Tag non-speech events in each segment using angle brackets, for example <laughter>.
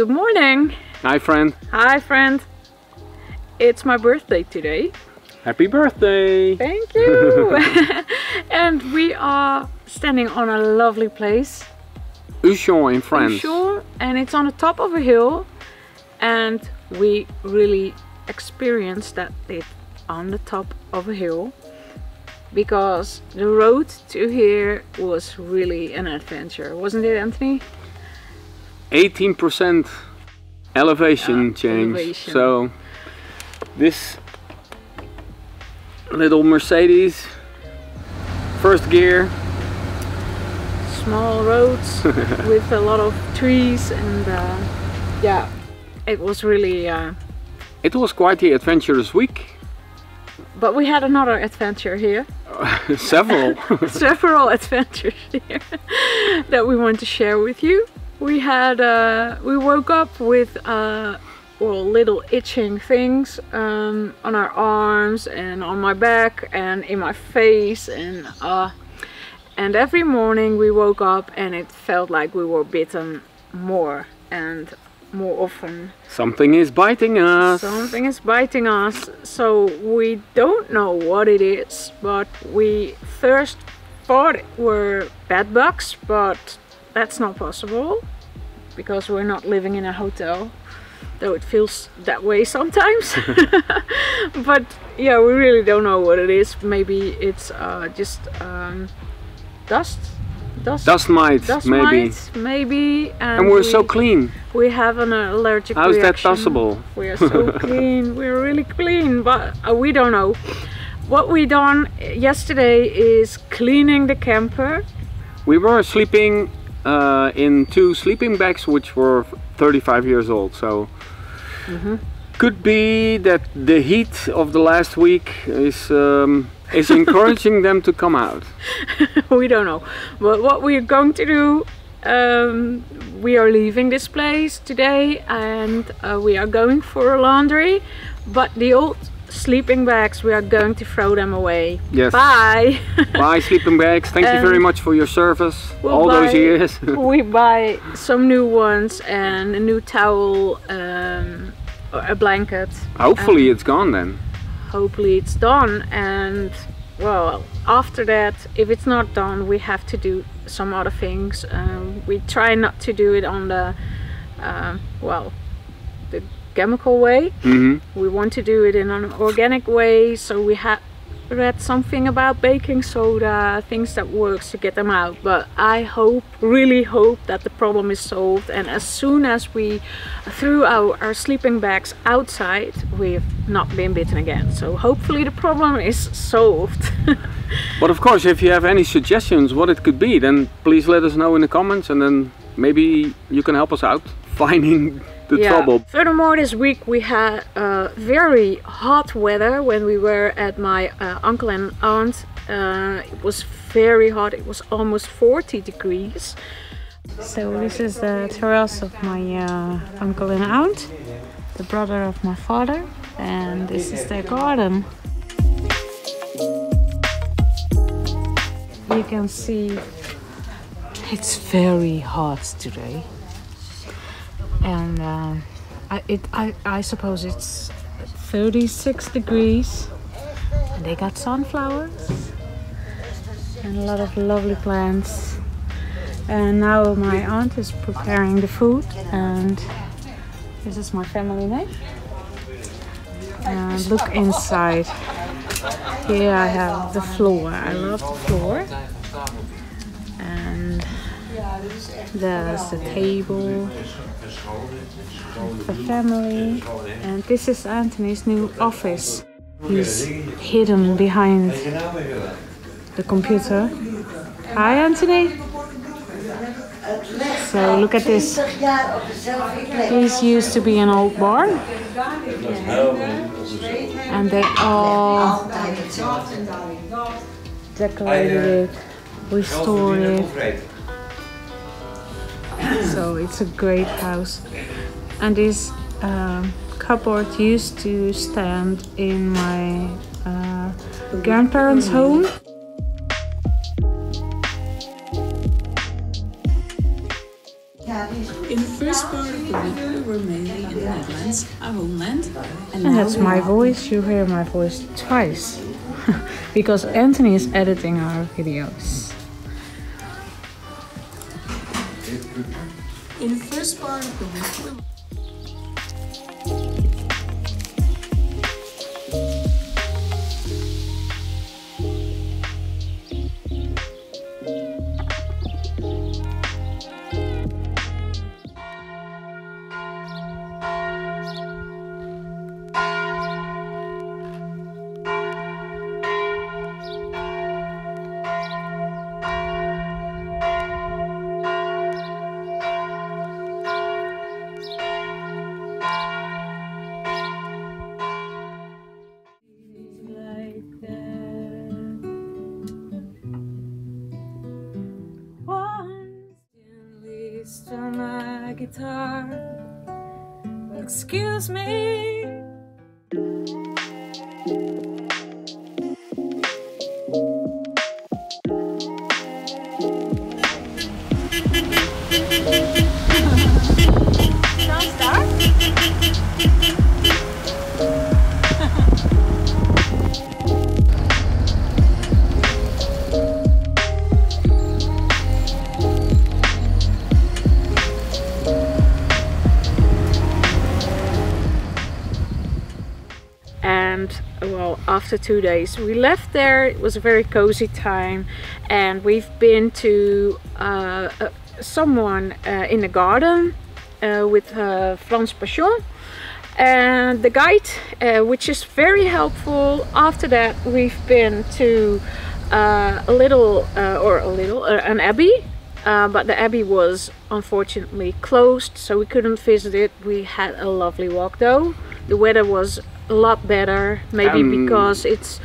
Good morning. Hi friend. Hi friend. It's my birthday today. Happy birthday. Thank you. <laughs> <laughs> and we are standing on a lovely place. Uchon in France. Uchon, and it's on the top of a hill. And we really experienced that it on the top of a hill because the road to here was really an adventure, wasn't it, Anthony? 18% elevation Yeah, change. elevation. So this little Mercedes, first gear, Small roads <laughs> with a lot of trees, and uh, yeah, it was really. Uh, it was quite the adventurous week. but we had another adventure here, <laughs> Several. <laughs> several adventures here that we want to share with you. We had uh, we woke up with uh, well little itching things um, on our arms and on my back and in my face and uh, and every morning we woke up and it felt like we were bitten more and more often Something is biting us. Something is biting us, so we don't know what it is, but we first thought it were bed bugs, but that's not possible because we're not living in a hotel, though it feels that way sometimes. <laughs> <laughs> but yeah, we really don't know what it is. Maybe it's uh, just um, dust, dust, Dust mites, dust maybe. mites, maybe. And we're so clean. we have an allergic How is that possible? We are so <laughs> clean. We're really clean, but uh, we don't know. What we done yesterday is cleaning the camper. We were sleeping uh, in two sleeping bags which were 35 years old. So Mm-hmm. could be that the heat of the last week is um, is <laughs> encouraging them to come out. <laughs> we don't know. But what we're going to do, um, we are leaving this place today and uh, we are going for a laundry. But the old sleeping bags, we are going to throw them away. Yes. Bye. <laughs> Bye sleeping bags. Thank you very much for your service we'll all those years. <laughs> <laughs> we buy some new ones and a new towel, um, or a blanket. Hopefully it's gone then. Hopefully it's done and well after that if it's not done we have to do some other things. Um, we try not to do it on the um well the chemical way. hmm We want to do it in an organic way so we had read something about baking soda, things that works to get them out. But I hope, really hope that the problem is solved and as soon as we threw our, our sleeping bags outside, we've not been bitten again. So hopefully the problem is solved. <laughs> But of course, if you have any suggestions what it could be, then please let us know in the comments and then maybe you can help us out finding the Yeah. trouble. Furthermore, this week we had uh, very hot weather when we were at my uh, uncle and aunt. Uh, it was very hot. It was almost 40 degrees. So this is the terrace of my uh, uncle and aunt, the brother of my father, and this is their garden. You can see it's very hot today and uh, I, it, I, I suppose it's 36 degrees. And they got sunflowers and a lot of lovely plants. And now my aunt is preparing the food and this is my family name. And look inside. Here I have the floor. I love the floor. And there's the table the family and this is Anthony's new office. He's hidden behind the computer. Hi Anthony. So look at this. This used to be an old barn. And they all decorated it restored it so it's a great house and this um, cupboard used to stand in my uh, grandparents home In the first part of the week, we were mainly in the Netherlands, our homeland. And that's my voice. You hear my voice twice <laughs> because Anthony is editing our videos. In the first part of the week, we on my guitar. Excuse me. After two days. We left there it was a very cozy time and we've been to uh, uh, someone uh, in the garden uh, with uh, France Passion. And the guide which is very helpful. After that we've been to a little or a little an abbey. Uh, but the abbey was unfortunately closed so we couldn't visit it. We had a lovely walk though. The weather was a lot better maybe Um, because it's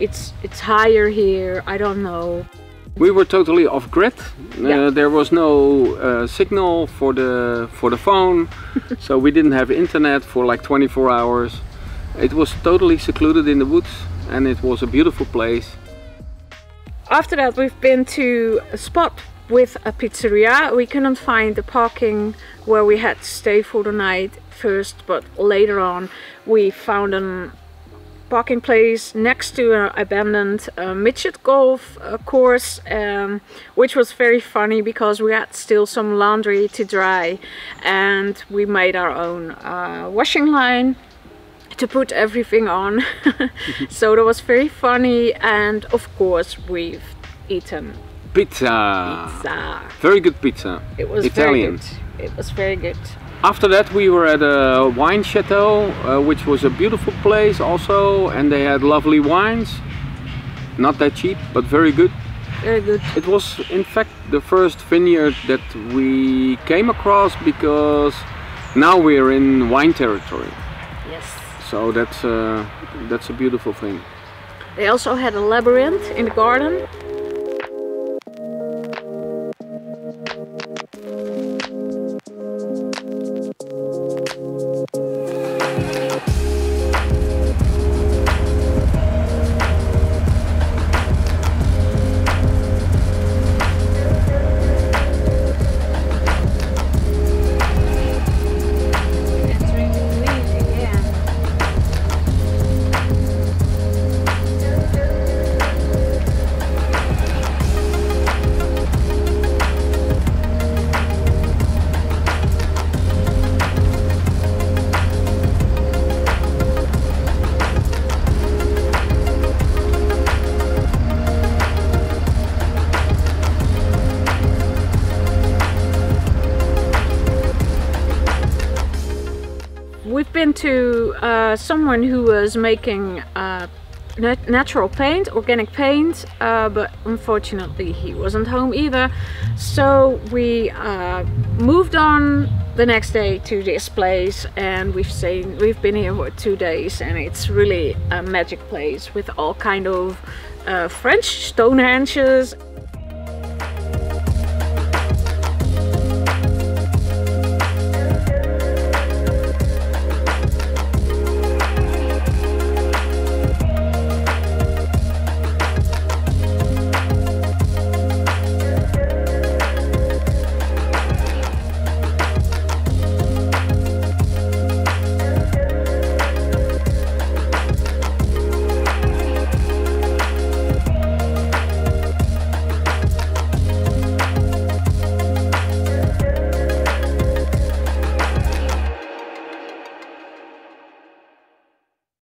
it's it's higher here i don't know We were totally off grid. Uh, Yeah. there was no uh, signal for the for the phone, <laughs> so we didn't have internet for like 24 hours. It was totally secluded in the woods, and it was a beautiful place. after that we've been to a spot with a pizzeria we couldn't find the parking where we had to stay for the night first but later on we found a parking place next to an abandoned uh, midget golf uh, course um, which was very funny because we had still some laundry to dry and we made our own uh, washing line to put everything on. <laughs> So that was very funny and of course we've eaten Pizza. pizza Very good pizza. it was Italian. it was very good After that, we were at a wine chateau, uh, which was a beautiful place also, and they had lovely wines. Not that cheap, but very good. very good It was, in fact, the first vineyard that we came across because now we're in wine territory. yes So that's uh, that's a beautiful thing. they also had a labyrinth in the garden to uh, someone who was making uh, nat- natural paint, organic paint, uh, but unfortunately he wasn't home either. So we uh, moved on the next day to this place, and we've seen we've been here for two days, and it's really a magic place with all kind of uh, French Stonehenges